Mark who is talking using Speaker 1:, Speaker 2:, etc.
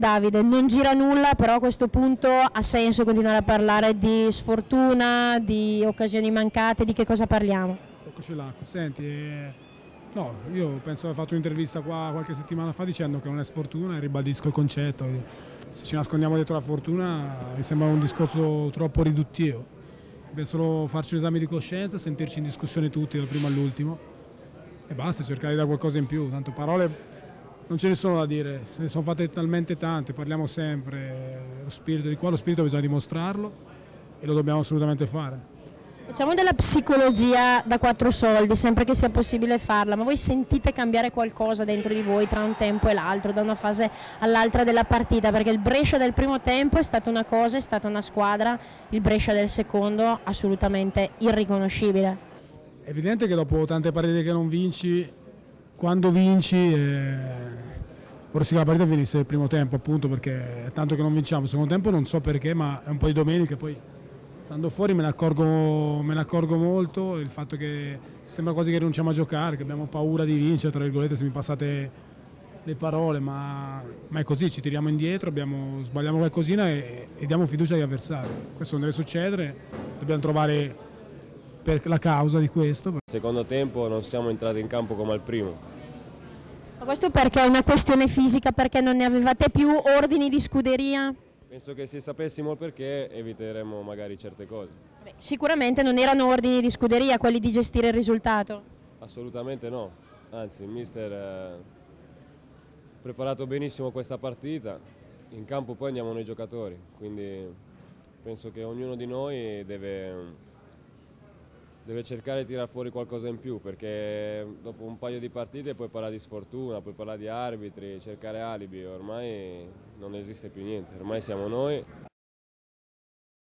Speaker 1: Davide, non gira nulla, però a questo punto ha senso continuare a parlare di sfortuna, di occasioni mancate, di che cosa parliamo?
Speaker 2: Eccoci là, senti, eh, no, io penso di aver fatto un'intervista qua qualche settimana fa dicendo che non è sfortuna e ribadisco il concetto. Se ci nascondiamo dietro la fortuna mi sembra un discorso troppo riduttivo. Dobbiamo solo farci un esame di coscienza, sentirci in discussione tutti dal primo all'ultimo e basta, cercare di dare qualcosa in più, tanto parole non ce ne sono da dire, se ne sono fatte talmente tante, parliamo sempre, lo spirito di qua, lo spirito bisogna dimostrarlo e lo dobbiamo assolutamente fare.
Speaker 1: Facciamo della psicologia da quattro soldi, sempre che sia possibile farla, ma voi sentite cambiare qualcosa dentro di voi tra un tempo e l'altro, da una fase all'altra della partita? Perché il Brescia del primo tempo è stata una cosa, è stata una squadra, il Brescia del secondo assolutamente irriconoscibile.
Speaker 2: È evidente che dopo tante partite che non vinci quando vinci eh, vorresti che la partita finisse il primo tempo appunto perché è tanto che non vinciamo, il secondo tempo non so perché ma è un po' di domenica poi stando fuori me ne accorgo, me ne accorgo molto, il fatto che sembra quasi che rinunciamo a giocare, che abbiamo paura di vincere, tra virgolette se mi passate le parole, ma, ma è così, ci tiriamo indietro, abbiamo, sbagliamo qualcosina e, e diamo fiducia agli avversari, questo non deve succedere, dobbiamo trovare per la causa di questo.
Speaker 3: Secondo tempo non siamo entrati in campo come al primo.
Speaker 1: Ma questo perché è una questione fisica, perché non ne avevate più ordini di scuderia?
Speaker 3: Penso che se sapessimo il perché eviteremmo magari certe cose.
Speaker 1: Beh, sicuramente non erano ordini di scuderia quelli di gestire il risultato?
Speaker 3: Assolutamente no, anzi il mister ha preparato benissimo questa partita, in campo poi andiamo noi giocatori, quindi penso che ognuno di noi deve deve cercare di tirare fuori qualcosa in più perché dopo un paio di partite puoi parlare di sfortuna, puoi parlare di arbitri, cercare alibi, ormai non esiste più niente, ormai siamo noi